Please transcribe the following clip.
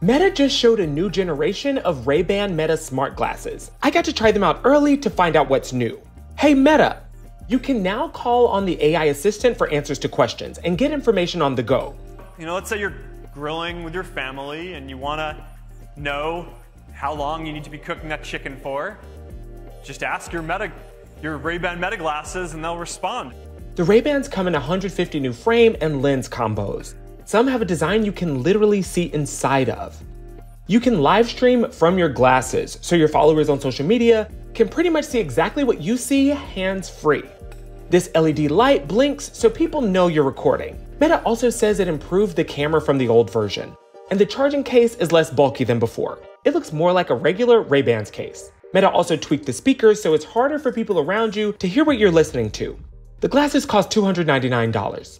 Meta just showed a new generation of Ray-Ban Meta smart glasses. I got to try them out early to find out what's new. Hey Meta, you can now call on the AI assistant for answers to questions and get information on the go. You know, let's say you're grilling with your family and you want to know how long you need to be cooking that chicken for. Just ask your Meta, your Ray-Ban Meta glasses and they'll respond. The Ray-Bans come in 150 new frame and lens combos. Some have a design you can literally see inside of. You can live stream from your glasses, so your followers on social media can pretty much see exactly what you see hands free. This LED light blinks so people know you're recording. Meta also says it improved the camera from the old version, and the charging case is less bulky than before. It looks more like a regular Ray-Bans case. Meta also tweaked the speakers so it's harder for people around you to hear what you're listening to. The glasses cost $299.